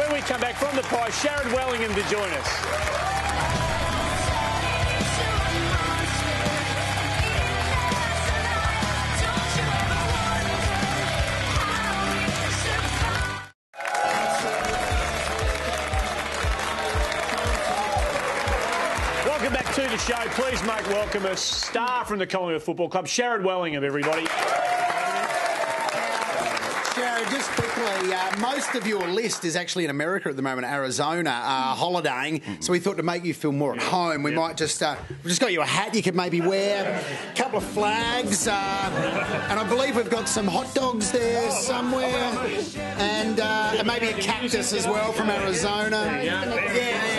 When we come back from the prize, Sharrod Wellingham to join us. Welcome back to the show. Please make welcome a star from the Collingwood Football Club, Sharrod Wellingham, everybody. Jared, just quickly, uh, most of your list is actually in America at the moment, Arizona, uh, holidaying. So we thought to make you feel more at home, we might just uh, we just got you a hat you could maybe wear, a couple of flags, uh, and I believe we've got some hot dogs there somewhere, and, uh, and maybe a cactus as well from Arizona. Yeah, there we go.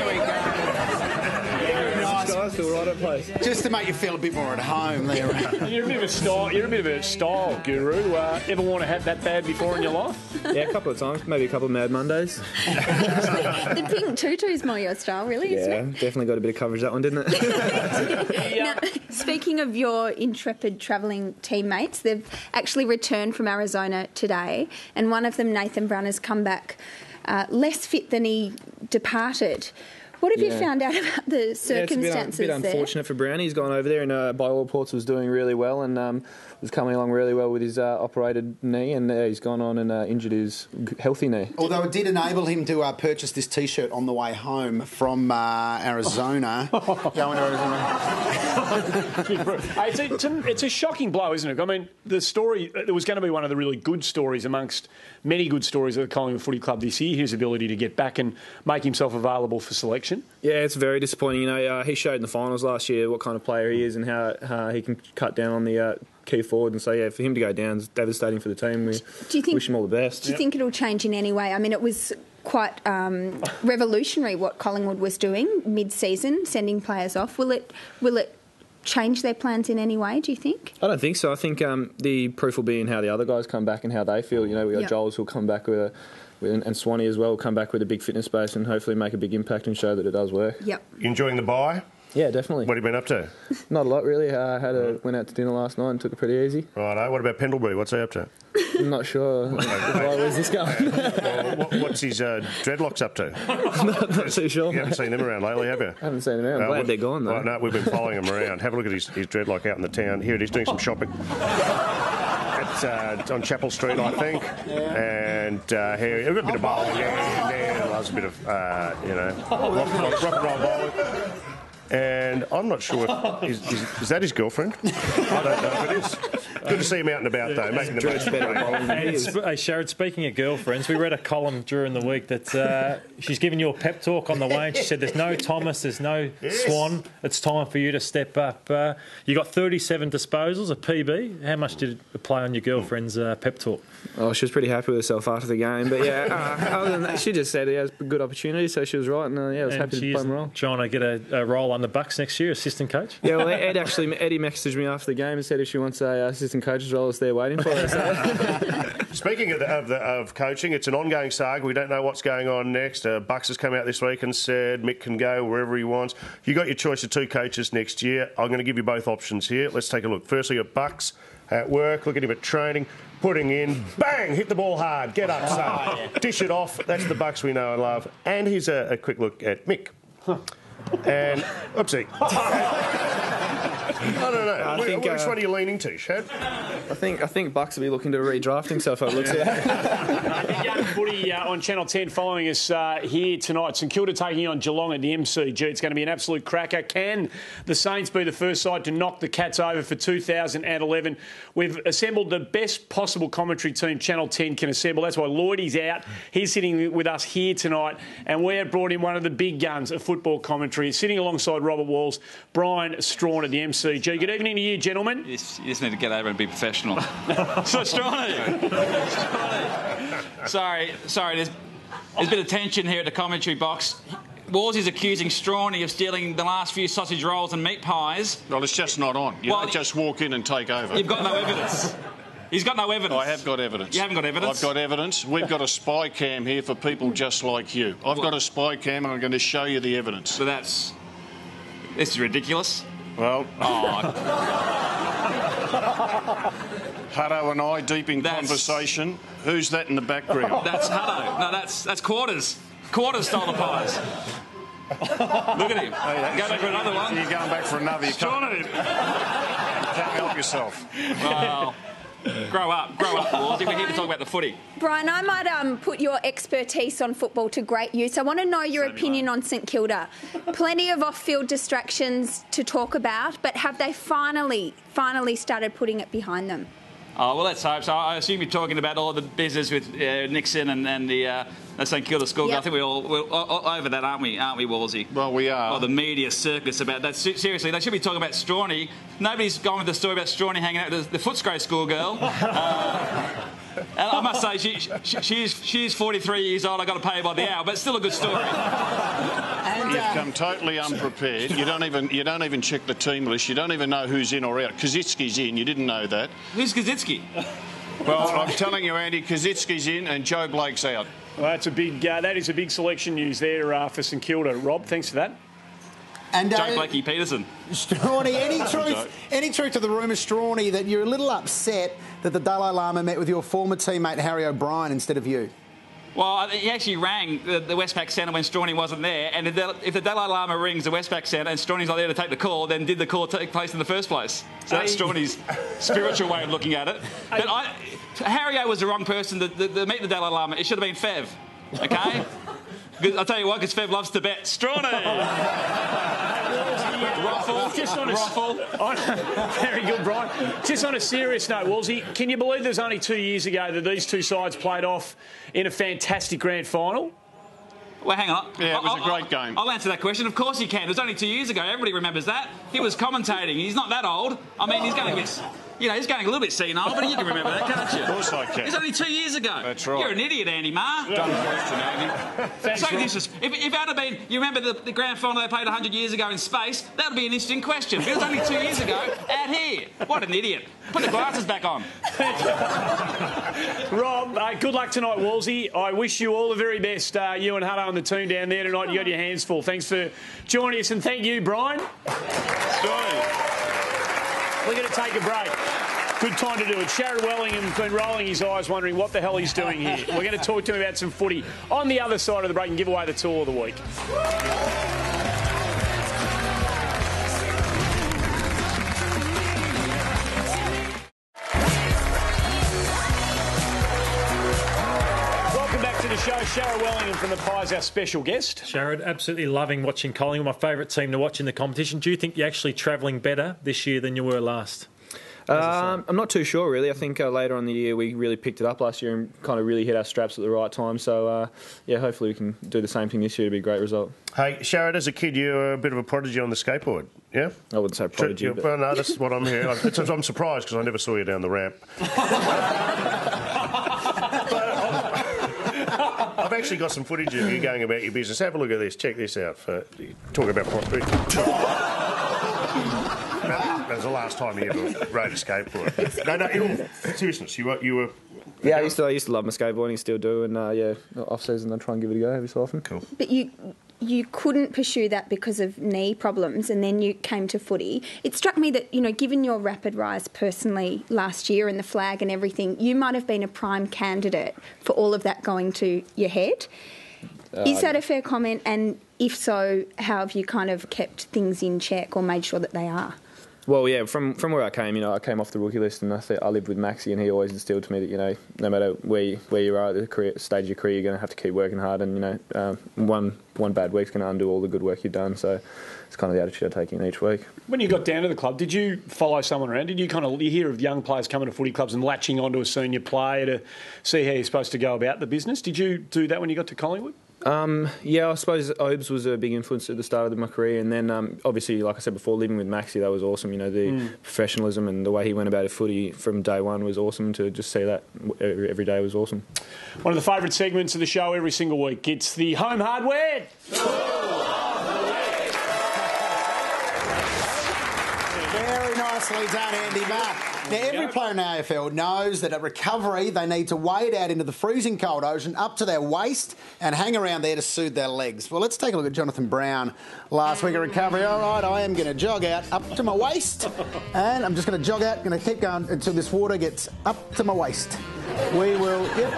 Guys feel right at place. Just to make you feel a bit more at home there. You're a bit of a style. You're a bit of a style guru. Uh, ever want to have that bad before in your life? Yeah, a couple of times, maybe a couple of Mad Mondays. the pink tutu is more your style, really, isn't Yeah, it? definitely got a bit of coverage that one, didn't it? Now, speaking of your intrepid travelling teammates, they've actually returned from Arizona today, and one of them, Nathan Brown, has come back uh, less fit than he departed. What have you found out about the circumstances? Yeah, it's a bit, un- bit unfortunate for Brownie. He's gone over there and, uh, by all reports, was doing really well and um, was coming along really well with his uh, operated knee. And uh, he's gone on and uh, injured his healthy knee. Although it did enable him to uh, purchase this T-shirt on the way home from uh, Arizona. Going to Arizona. Hey, it's, a, it's, a, it's a shocking blow, isn't it? I mean, the story, it was going to be one of the really good stories amongst many good stories of the Collingwood Footy Club this year, his ability to get back and make himself available for selection. Yeah, it's very disappointing. You know, uh, he showed in the finals last year what kind of player he is and how uh, he can cut down on the uh, key forward. And so, yeah, for him to go down is devastating for the team. We Do you think- wish him all the best. Do you think it'll change in any way? I mean, it was quite um, revolutionary what Collingwood was doing mid-season, sending players off. Will it? Will it? Change their plans in any way? Do you think? I don't think so. I think um, the proof will be in how the other guys come back and how they feel. You know, we got Yep. Joels who'll come back with a, with, and Swanee as well will come back with a big fitness base and hopefully make a big impact and show that it does work. Yep. You enjoying the buy? Yeah, definitely. What have you been up to? Not a lot really. Uh, had a went out to dinner last night and took it pretty easy. Righto. What about Pendlebury? What's he up to? I'm not sure. Right, where's this going? Well, what, what's his uh, dreadlocks up to? not, not too sure. You haven't seen them around lately, have you? I haven't seen him. I'm Uh, glad what- they're gone though. Well, no, we've been following him around. Have a look at his, his dreadlock out in the town. Here it is, doing some shopping. It's uh, on Chapel Street, I think. And uh, here, we've got a bit of bowling yeah, there. Loves a bit of, uh, you know, rock, rock, rock and roll bowling. And I'm not sure if is, is, is that his girlfriend. I don't know if it is. Good to see him out and about though, making the Dread's most. better at bowling than he And sp- hey, Sharrod, speaking of girlfriends, we read a column during the week that uh, she's giving you a pep talk on the way, and she said, "There's no Thomas, there's no Swan. It's time for you to step up." Uh, you got 37 disposals, a PB. How much did it play on your girlfriend's uh, pep talk? Oh, she was pretty happy with herself after the game. But yeah, uh, other than that, she just said he has a good opportunity, so she was right. And uh, yeah, I was And happy she to play is my role. trying to get a, a role on the Bucks next year, assistant coach. Yeah, well, Ed actually, Eddie messaged me after the game and said if she wants a uh, assistant coach's role, it's there waiting for us. Speaking of, the, of, the, of coaching, it's an ongoing saga. We don't know what's going on next. Uh, Bucks has come out this week and said Mick can go wherever he wants. You got your choice of two coaches next year. I'm going to give you both options here. Let's take a look. Firstly, at Bucks at work. Look at him at training. Putting in, bang, hit the ball hard, get up, son, dish it off. That's the Bucks we know and love. And here's a, a quick look at Mick. And oopsie. I don't know. I Wh- think, which uh, one are you leaning to, Shad? I think I think Bucks will be looking to redraft himself. It looks like. Young footy uh, on Channel 10 following us uh, here tonight. St Kilda taking on Geelong at the MCG. It's going to be an absolute cracker. Can the Saints be the first side to knock the Cats over for 2011? We've assembled the best possible commentary team Channel 10 can assemble. That's why Lloydie's out. He's sitting with us here tonight, and we have brought in one of the big guns of football commentary, sitting alongside Robert Walls, Brian Strawn at the MCG. Good evening to you, gentlemen. You just, you just need to get over and be professional. So strong sorry, sorry. There's, there's a bit of tension here at the commentary box. Walls is accusing Strawny of stealing the last few sausage rolls and meat pies. Well, it's just not on. You Well, don't just walk in and take over. You've got no evidence. He's got no evidence. I have got evidence. You haven't got evidence? I've got evidence. We've got a spy cam here for people just like you. I've got a spy cam and I'm going to show you the evidence. So that's. This is ridiculous. Well, Oh, Hutto and I deep in That's- conversation. Who's that in the background? that's Hutto. No, that's that's quarters. Quarters stole the pies. Look at him. Oh, Go back for another one. You're going back for another. You can't, Strong. can't help yourself. Wow. Grow up, grow up. We're here to talk about the footy. Brian, I might um, put your expertise on football to great use. I want to know your opinion on St Kilda. Plenty of off-field distractions to talk about, but have they finally, finally started putting it behind them? Oh, well, let's hope so. I assume you're talking about all the business with uh, Nixon and, and the, uh, the St Kilda School. Yep. I think we all, we're all, all over that, aren't we, aren't we, Wallsy? Well, we are. Oh, the media circus about that. Seriously, they should be talking about Strawny. Nobody's gone with the story about Strawny hanging out with the, the Footscray schoolgirl. Uh, and I must say, she, she, she's, she's 43 years old. i got to pay her by the hour, but still a good story. And, You've come totally unprepared. You don't even you don't even check the team list. You don't even know who's in or out. Koschitzke's in. You didn't know that. Who's Koschitzke? Well, I'm telling you, Andy, Koschitzke's in and Joe Blake's out. Well, that's a big. Uh, that is a big selection news there uh, for St Kilda. Rob, thanks for that. and uh, Joe Blakey Peterson. Strawny, any truth, any truth to the rumour, Strawny, that you're a little upset that the Dalai Lama met with your former teammate Harry O'Brien instead of you? Well, he actually rang the, the Westpac Centre when Strawny wasn't there, and if the, if the Dalai Lama rings the Westpac Centre and Strawny's not there to take the call, then did the call take place in the first place? So that's. Strawny's spiritual way of looking at it. But I, Harry O was the wrong person to, to, to meet the Dalai Lama. It should have been Fev, okay? I'll tell you what, because Fev loves to bet. Strawny! Ruffle, Just on a, ruffle. on, very good, Brian. Just on a serious note, Wallsy, can you believe there's only two years ago that these two sides played off in a fantastic grand final? Well, hang on. Yeah, it was I'll- a great I'll- game. I'll answer that question. Of course you can. It was only two years ago. Everybody remembers that. He was commentating. He's not that old. I mean, he's going to get, you know, he's going a little bit senile, but you can remember that, can't you? Of course I can. It's only two years ago. That's right. You're an idiot, Andy Maher. Dumb question, Andy. Thanks, So Rob. this is, if, if that had been, you remember the, the grand final they played 100 years ago in space, that would be an interesting question. But it was only two years ago out here. What an idiot. Put the glasses back on. Rob, uh, good luck tonight, Wallsy. I wish you all the very best, uh, you and Hutto and the team down there tonight. You got your hands full. Thanks for joining us, and thank you, Brian. We're going to take a break. Good time to do it. Sharrod Wellingham's been rolling his eyes, wondering what the hell he's doing here. We're going to talk to him about some footy on the other side of the break and give away the tool of the week. Back to the show. Sharrod Wellingham from the Pies, our special guest. Sharrod, absolutely loving watching Collingwood, my favourite team to watch in the competition. Do you think you're actually travelling better this year than you were last? Um, I'm not too sure, really. I think uh, later on in the year we really picked it up last year and kind of really hit our straps at the right time. So, uh, yeah, hopefully we can do the same thing this year to be a great result. Hey, Sharrod, as a kid, you were a bit of a prodigy on the skateboard, yeah? I wouldn't say prodigy, You- but Well, no, that's what I'm hearing. It's- I'm surprised because I never saw you down the ramp. actually got some footage of you going about your business. Have a look at this. Check this out. For, talk about prosperity. that, that was the last time you ever rode a skateboard. No, no, in all seriousness, you were, you were yeah, I used to I used to love my skateboarding, still do, and uh, yeah, off season I try and give it a go every so often. cool. But you you couldn't pursue that because of knee problems and then you came to footy. It struck me that, you know, given your rapid rise personally last year and the flag and everything, you might have been a prime candidate for all of that going to your head. Is that a fair comment? And if so, how have you kind of kept things in check or made sure that they are? Well, yeah, from from where I came, you know, I came off the rookie list, and I, th- I lived with Maxi, and he always instilled to me that you know, no matter where you, where you are at the career, stage of your career, you're going to have to keep working hard, and you know, um, one one bad week's going to undo all the good work you've done. So it's kind of the attitude I take in each week. When you got down to the club, did you follow someone around? Did you kind of you hear of young players coming to footy clubs and latching onto a senior player to see how you're supposed to go about the business? Did you do that when you got to Collingwood? Um, yeah, I suppose Obes was a big influence at the start of my career, and then um, obviously, like I said before, living with Maxi, that was awesome. You know, the professionalism and the way he went about his footy from day one was awesome. To just see that every, every day was awesome. One of the favourite segments of the show every single week. It's the home hardware. Very nicely done, Andy Maher. Now, every player in the AFL knows that at recovery, they need to wade out into the freezing cold ocean up to their waist and hang around there to soothe their legs. Well, let's take a look at Jonathan Brown last week at recovery. All right, I am going to jog out up to my waist, and I'm just going to jog out, going to keep going until this water gets up to my waist. We will, yep,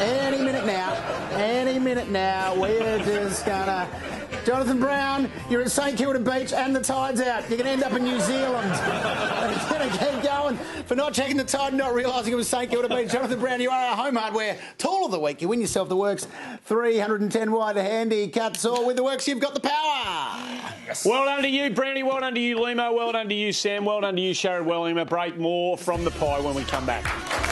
any minute now. Any minute now, we're just gonna. Jonathan Brown, you're at St Kilda Beach and the tide's out. You're going to end up in New Zealand. You're going to keep going for not checking the tide and not realising it was St Kilda Beach. Jonathan Brown, you are our home hardware tool of the week. You win yourself the Works 310 wide handy cut saw. With the Works, you've got the power. Well done to you, Brandy. Well done to you, Limo. Well done to you, Sam. Well done to you, Sharrod Wellingham. A break more from the pie when we come back.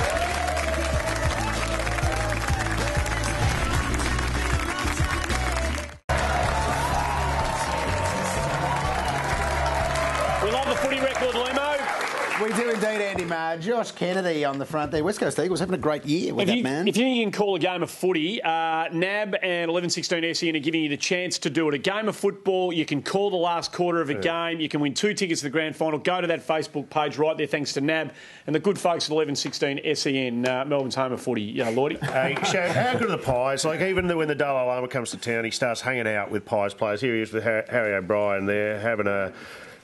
We do indeed, Andy Maher. Josh Kennedy on the front there. West Coast Eagles having a great year with If that you, man. if you can call a game of footy, uh, NAB and 1116 SEN are giving you the chance to do it. A game of football, you can call the last quarter of a game, you can win two tickets to the grand final. Go to that Facebook page right there, thanks to NAB and the good folks at 1116 SEN, uh, Melbourne's home of footy. Yeah, Lloydie. Hey, Shad, how good are the Pies? Like, even when the Dalai Lama comes to town, he starts hanging out with Pies players. Here he is with Harry O'Brien there, having a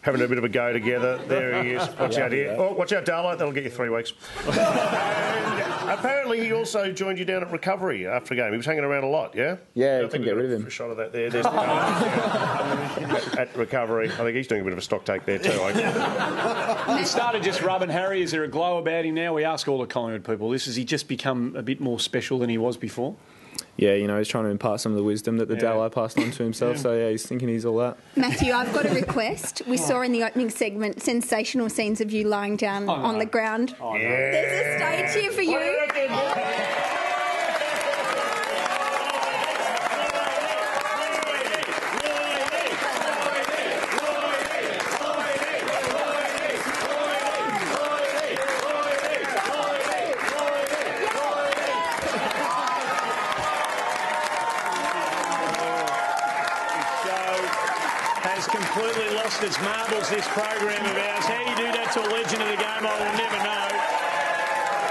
having a bit of a go together. There he is. Watch out here. Oh, watch out, Darla. That'll get you three weeks. and apparently, he also joined you down at Recovery after the game. He was hanging around a lot, yeah? Yeah, I you think get rid of him. A shot of that there. There's the at, at Recovery. I think he's doing a bit of a stock take there too. I He started just rubbing Harry. Is there a glow about him now? We ask all the Collingwood people this. Has he just become a bit more special than he was before? Yeah, you know, he's trying to impart some of the wisdom that the Dalai passed on to himself. So yeah, he's thinking he's all that. Matthew, I've got a request. We saw in the opening segment sensational scenes of you lying down Oh, no. on the ground. There's a stage here for you. show has marbles, this program of ours. How do you do that to a legend of the game? I will never know.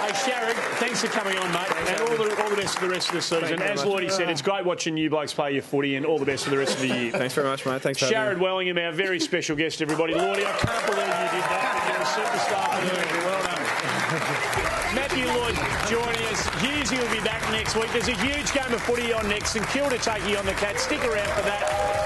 Hey, Sharrod, thanks for coming on, mate. And all the, all the best for the rest of the season. As Lloydie said, it's great watching you blokes play your footy and all the best for the rest of the year. Thanks very much, mate. Thanks for having Sharrod me. Wellingham, our very special guest, everybody. Lloydie, I can't believe you did that. You're a superstar for. Well done. Matthew Lloyd joining us. Hughes will be back next week. There's a huge game of footy on next, and Kilda taking on the Cats. Stick around for that.